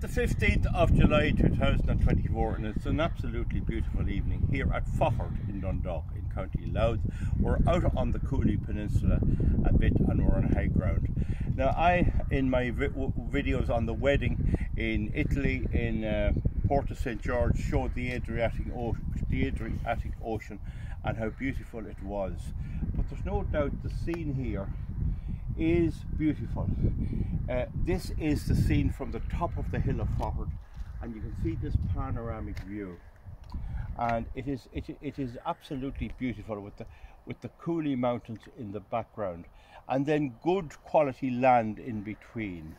the 15th of July 2024 and it's an absolutely beautiful evening here at Faughart in Dundalk in County Louth. We're out on the Cooley Peninsula a bit and we're on high ground. Now I, in my vi videos on the wedding in Italy in uh, Porto St George showed the Adriatic, the Adriatic Ocean and how beautiful it was. But there's no doubt the scene here is beautiful. Uh, this is the scene from the top of the hill of Faughart and you can see this panoramic view. And it is it, it is absolutely beautiful with the with the Cooley Mountains in the background and then good quality land in between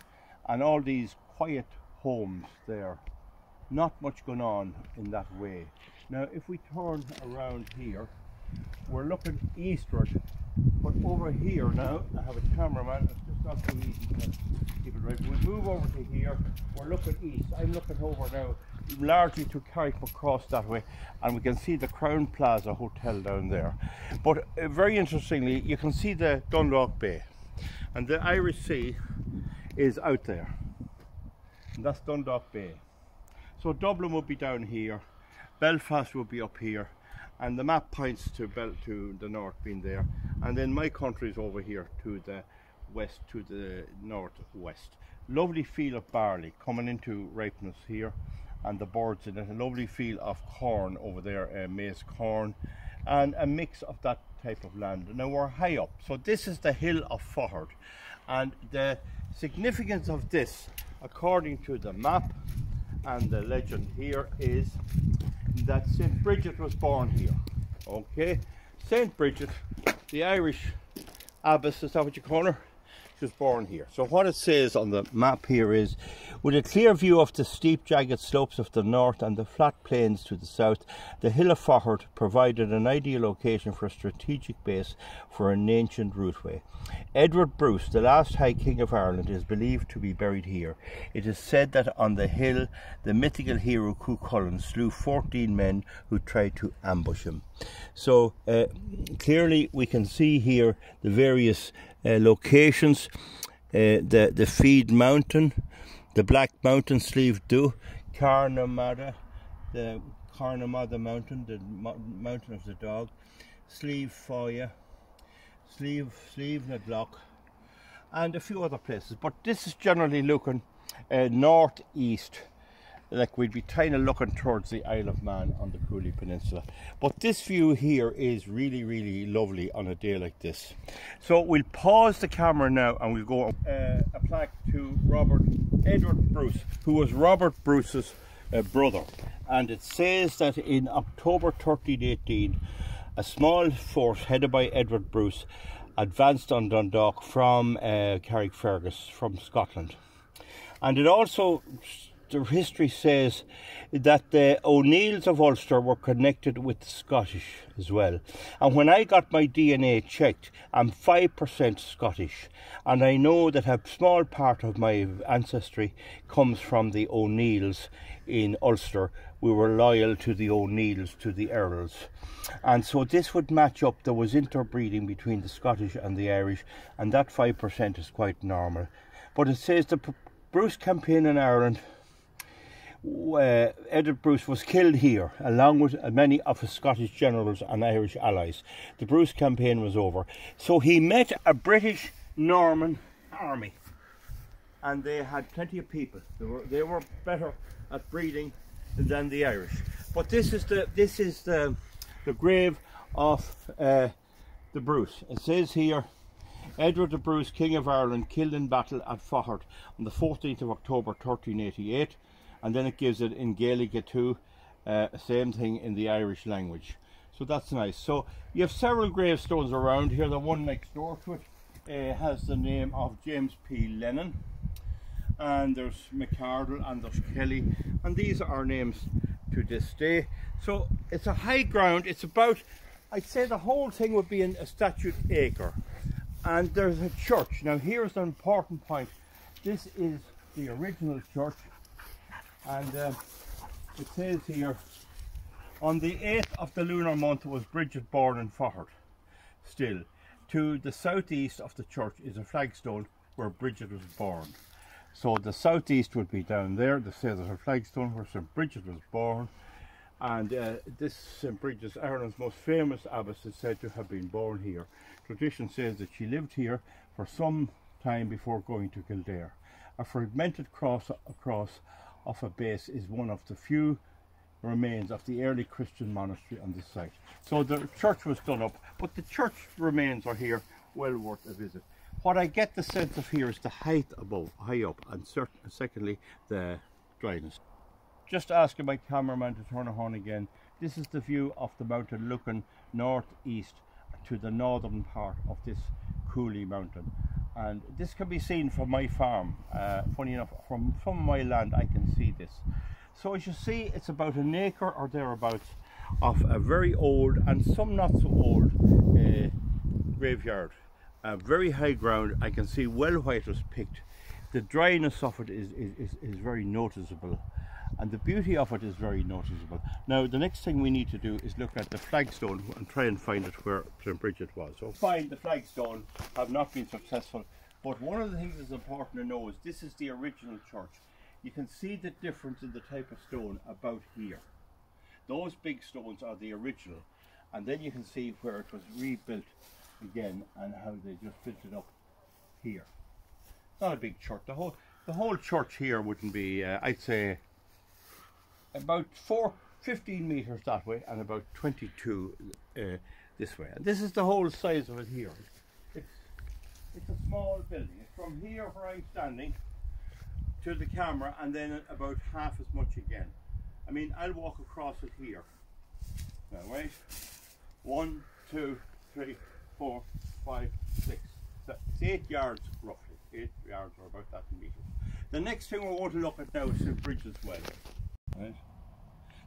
and all these quiet homes there. Not much going on in that way. Now if we turn around here we're looking eastward but over here now, I have a cameraman, it's just not so easy to keep it right. We move over to here, we're looking east. I'm looking over now, largely to Carrickmacross that way, and we can see the Crowne Plaza Hotel down there. But uh, very interestingly, you can see the Dundalk Bay, and the Irish Sea is out there. And that's Dundalk Bay. So Dublin would be down here, Belfast would be up here, and the map points to Bel to the north being there and then my country is over here to the west to the northwest lovely feel of barley coming into ripeness here and the birds in it a lovely feel of corn over there uh, maize corn and a mix of that type of land now we're high up so this is the hill of Faughart and the significance of this according to the map and the legend here is that St. Bridget was born here. Okay, St. Bridget, the Irish abbess, is that what you call her? Was born here. So what it says on the map here is, with a clear view of the steep jagged slopes of the north and the flat plains to the south, the hill of Faughart provided an ideal location for a strategic base for an ancient routeway. Edward Bruce, the last High King of Ireland, is believed to be buried here. It is said that on the hill, the mythical hero Cuchulainn slew 14 men who tried to ambush him. So uh, clearly we can see here the various locations. Uh, the, the Feed Mountain, the Black Mountain Slieve Dhu, Carnamada, the Carnamada Mountain, the mo mountain of the dog, Slieve Foya, Slieve, Slieve Nadlock, and a few other places. But this is generally looking uh, northeast like we'd be kind of looking towards the Isle of Man on the Cooley Peninsula. But this view here is really, really lovely on a day like this. So we'll pause the camera now and we'll go uh, a plaque to Robert Edward Bruce, who was Robert Bruce's uh, brother. And it says that in October 1318, a small force headed by Edward Bruce advanced on Dundalk from uh, Carrickfergus, from Scotland. And it also the history says that the O'Neills of Ulster were connected with the Scottish as well. And when I got my DNA checked, I'm 5% Scottish. And I know that a small part of my ancestry comes from the O'Neills in Ulster. We were loyal to the O'Neills, to the Earls. And so this would match up. There was interbreeding between the Scottish and the Irish, and that 5% is quite normal. But it says the Bruce campaign in Ireland uh, Edward Bruce was killed here, along with many of his Scottish generals and Irish allies. The Bruce campaign was over. So he met a British Norman army, and they had plenty of people. They were, they were better at breeding than the Irish. But this is the this is the the grave of uh, the Bruce. It says here. Edward the Bruce, King of Ireland, killed in battle at Faughart on the 14th of October 1388 and then it gives it in Gaelic too, uh, same thing in the Irish language. So that's nice. So you have several gravestones around here. The one next door to it uh, has the name of James P. Lennon. And there's McCardle and there's Kelly. And these are names to this day. So it's a high ground. It's about, I'd say the whole thing would be in a statute acre. And there's a church. Now here's an important point. This is the original church and uh, it says here on the 8th of the lunar month was Bridget born in Faughart still to the southeast of the church is a flagstone where Bridget was born So the southeast would be down there. They say there's a flagstone where St. Bridget was born. And uh, this St. Bridget, Ireland's most famous abbess, is said to have been born here. Tradition says that she lived here for some time before going to Kildare. A fragmented cross across of a base is one of the few remains of the early Christian monastery on this site. So the church was done up, but the church remains are here, well worth a visit. What I get the sense of here is the height above, high up, and secondly, the dryness. Just asking my cameraman to turn a horn again. This is the view of the mountain looking northeast to the northern part of this Cooley mountain. And this can be seen from my farm. Uh, funny enough, from, from my land I can see this. So as you see, it's about an acre or thereabouts of a very old and some not so old uh, graveyard. Uh, very high ground. I can see well why it was picked. The dryness of it is, is, is very noticeable and the beauty of it is very noticeable. Now the next thing we need to do is look at the flagstone and try and find it where St Bridget was. So find the flagstone have not been successful but one of the things that's important to know is this is the original church. You can see the difference in the type of stone about here. Those big stones are the original and then you can see where it was rebuilt again and how they just built it up here. Not a big church. The whole the whole church here wouldn't be uh, I'd say about four, 15 meters that way and about 22 uh, this way. And this is the whole size of it here. It's, it's a small building. It's from here where I'm standing to the camera and then about half as much again. I mean, I'll walk across it here. Now wait. One, two, three, four, five, six. It's eight yards roughly. Eight yards or about that meters. The next thing we want to look at now is the bridge as Well. Right.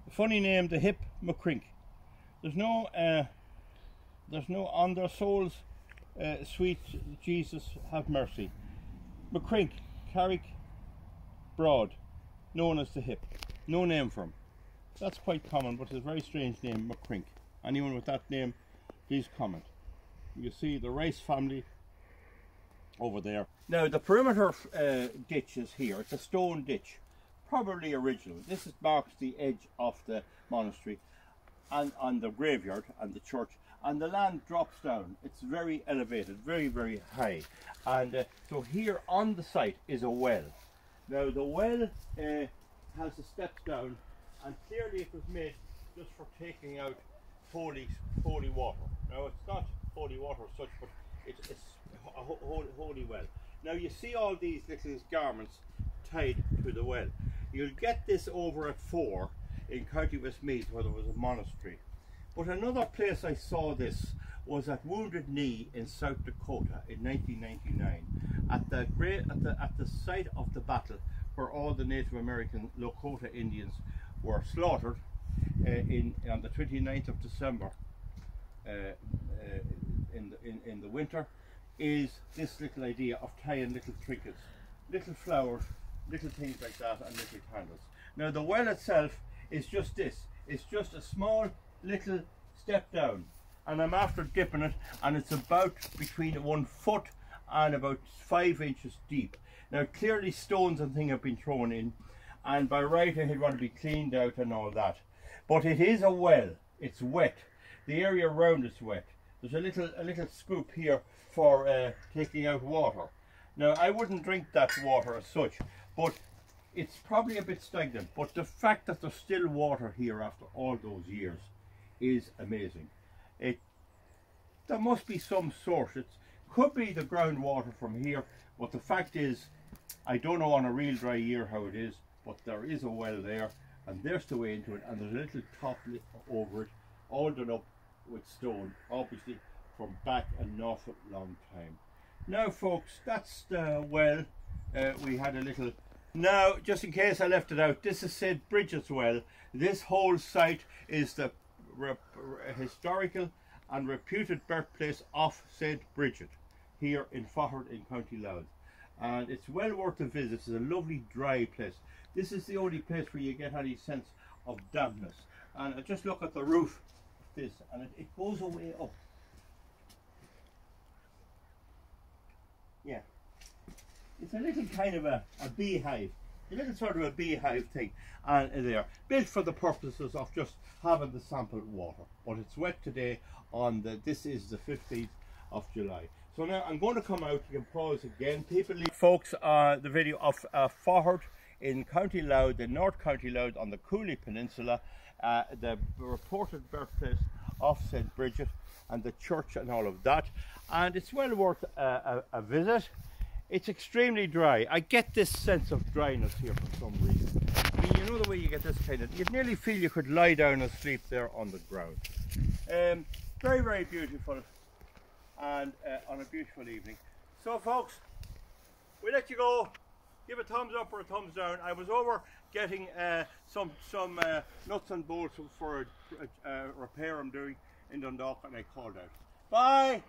The funny name, the hip McCrink. There's no, uh, there's no on their souls, uh, sweet Jesus have mercy. McCrink, Carrick Broad, known as the hip. No name for him. That's quite common, but it's a very strange name, McCrink. Anyone with that name, please comment. You see the Rice family over there. Now the perimeter uh, ditch is here. It's a stone ditch probably original. This is, marks the edge of the monastery and on the graveyard and the church and the land drops down. It's very elevated, very, very high. And uh, so here on the site is a well. Now the well uh, has the steps down and clearly it was made just for taking out holy, holy water. Now it's not holy water as such, but it's, a holy, holy well. Now you see all these little garments tied to the well. You'll get this over at Fore in County Westmeath where there was a monastery. But another place I saw this was at Wounded Knee in South Dakota in 1999 at the, great, at the, at the site of the battle where all the Native American Lakota Indians were slaughtered uh, in, on the 29th of December uh, uh, in, the, in, in the winter is this little idea of tying little trinkets, little flowers little things like that and little candles. Now the well itself is just this. It's just a small little step down and I'm after dipping it and it's about between one foot and about five inches deep. Now clearly stones and things have been thrown in and by right it want to be cleaned out and all that. But it is a well. It's wet. The area around is wet. There's a little a little scoop here for uh, taking out water. Now I wouldn't drink that water as such but it's probably a bit stagnant. But the fact that there's still water here after all those years is amazing. It there must be some source. It could be the groundwater from here, but the fact is, I don't know on a real dry year how it is, but there is a well there, and there's the way into it, and there's a little top over it, all done up with stone, obviously from back an awful long time. Now folks, that's the well. Uh, we had a little now, just in case I left it out, this is St. Bridget's Well. This whole site is the historical and reputed birthplace of St. Bridget here in Faughart in County Louth. And it's well worth a visit. It's a lovely dry place. This is the only place where you get any sense of dampness. And I just look at the roof this and it, it goes away up. Yeah. it's a little kind of a, a beehive, a little sort of a beehive thing and uh, there, built for the purposes of just having the sampled water. But it's wet today on the, this is the 15th of July. So now I'm going to come out to pause again. People, folks, uh, the video of uh, Faughart in County Louth, the North County Louth on the Cooley Peninsula, uh, the reported birthplace of St. Bridget and the church and all of that. And it's well worth a, a, a visit. It's extremely dry. I get this sense of dryness here for some reason. I mean, you know the way you get this kind of, you'd nearly feel you could lie down and sleep there on the ground. Um, very, very beautiful and uh, on a beautiful evening. So folks, we let you go. Give a thumbs up or a thumbs down. I was over getting uh, some some uh, nuts and bolts for a, a, a repair I'm doing in Dundalk and I called out. Bye!